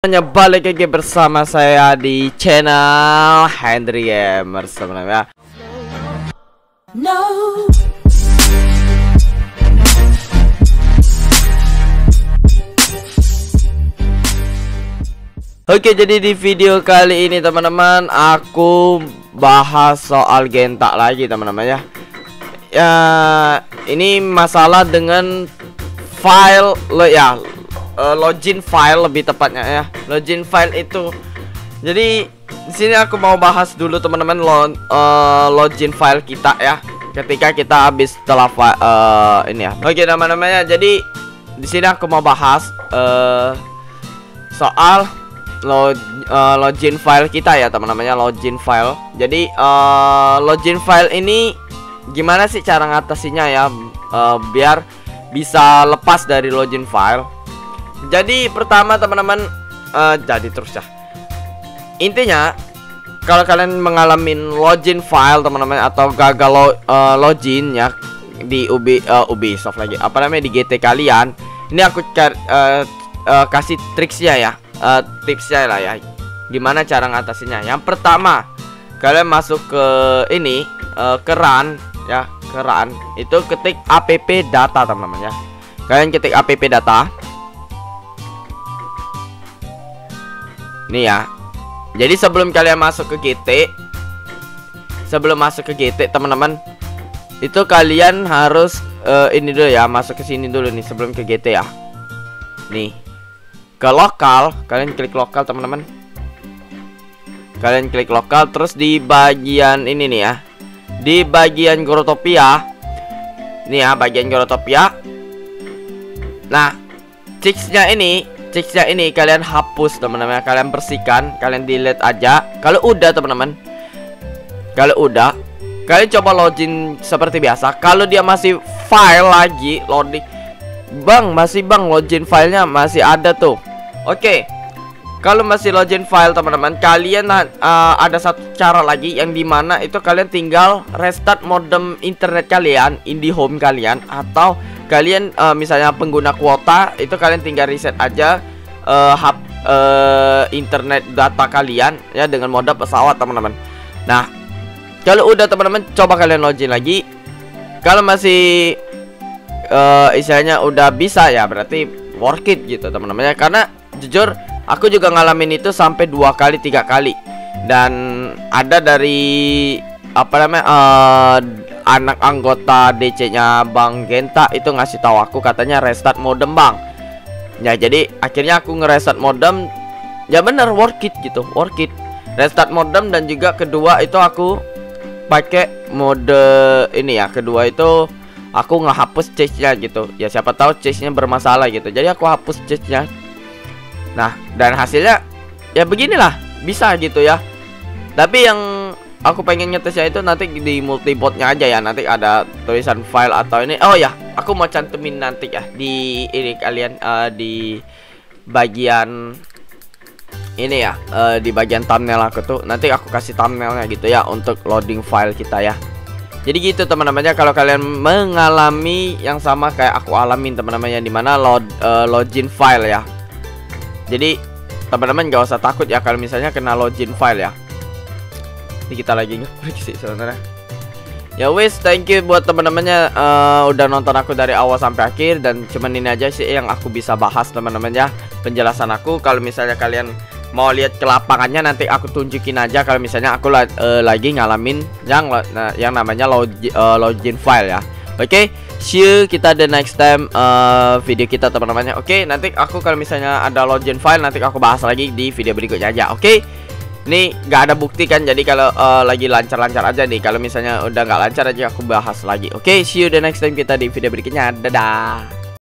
semuanya balik lagi bersama saya di channel Henry Gamers teman-teman ya. No. Oke jadi di video kali ini teman-teman aku bahas soal Genta lagi teman-teman ya. Ya ini masalah dengan file lo ya uh, login file lebih tepatnya ya. Login file itu. Jadi di sini aku mau bahas dulu teman-teman lo, uh, login file kita ya. Ketika kita habis setelah uh, ini ya. Oke teman-teman ya. Jadi di sini aku mau bahas uh, soal log, uh, login file kita ya teman-temannya login file. Jadi uh, login file ini gimana sih cara ngatasinya ya uh, biar bisa lepas dari login file. Jadi pertama teman-teman uh, jadi terus ya. Intinya kalau kalian mengalami login file teman-teman atau gagal lo, uh, login ya di UB uh, Ubisoft lagi apa namanya di GT kalian ini aku uh, uh, kasih triksnya ya uh, tipsnya lah ya gimana cara ngatasinya. Yang pertama kalian masuk ke ini uh, keran ya keran itu ketik app data teman-teman ya. Kalian ketik app data nih ya. Jadi sebelum kalian masuk ke GT sebelum masuk ke GT teman-teman itu kalian harus uh, ini dulu ya masuk ke sini dulu nih sebelum ke GT ya. Nih ke lokal kalian klik lokal teman-teman. Kalian klik lokal terus di bagian ini nih ya. Di bagian Gorotopia. Nih ya bagian Gorotopia. Nah chicksnya ini chicksnya ini kalian hapus teman-teman. Kalian bersihkan kalian delete aja. Kalau udah teman-teman. Kalau udah kalian coba login seperti biasa. Kalau dia masih file lagi loading bang masih bang login filenya masih ada tuh. Oke. Kalau masih login file teman-teman Kalian uh, ada satu cara lagi Yang di mana itu kalian tinggal Restart modem internet kalian IndiHome kalian Atau kalian uh, misalnya pengguna kuota Itu kalian tinggal reset aja uh, hub uh, internet data kalian Ya dengan modem pesawat teman-teman. Nah Kalau udah teman-teman Coba kalian login lagi. Kalau masih uh, Istilahnya udah bisa ya Berarti worth it gitu teman-teman ya. Karena jujur aku juga ngalamin itu sampai dua kali tiga kali. Dan ada dari apa namanya uh, anak anggota DC-nya Bang Genta itu ngasih tahu aku katanya restart modem Bang. Ya jadi akhirnya aku ngereset modem ya bener worth it gitu, worth it. Restart modem dan juga kedua itu aku pakai mode ini ya, kedua itu aku ngehapus chase-nya gitu. Ya siapa tahu chase-nya bermasalah gitu. Jadi aku hapus chase-nya Nah, dan hasilnya ya beginilah, bisa gitu ya. Tapi yang aku pengen ngetesnya itu nanti di multibotnya aja ya. Nanti ada tulisan file atau ini. Oh ya, aku mau cantumin nanti ya di ini kalian uh, di bagian ini ya, uh, di bagian thumbnail aku tuh. Nanti aku kasih thumbnailnya gitu ya untuk loading file kita ya. Jadi gitu teman-temannya kalau kalian mengalami yang sama kayak aku alamin teman-teman yang di mana load uh, login file ya jadi teman-teman gak usah takut ya kalau misalnya kena login file ya. Ini kita lagi nge sih sebenarnya. Ya wis, thank you buat teman-temannya uh, udah nonton aku dari awal sampai akhir dan cuman ini aja sih yang aku bisa bahas teman-teman ya penjelasan aku. Kalau misalnya kalian mau lihat ke lapangannya nanti aku tunjukin aja kalau misalnya aku uh, lagi ngalamin yang uh, yang namanya log, uh, login file ya. Oke, okay? see you kita the next time uh, video kita teman-temannya. Oke, okay? nanti aku kalau misalnya ada login file nanti aku bahas lagi di video berikutnya aja. Oke. Okay? Ini nggak ada bukti kan, jadi kalau uh, lagi lancar-lancar aja nih. Kalau misalnya udah nggak lancar aja aku bahas lagi. Oke, okay? see you the next time kita di video berikutnya. Dadah.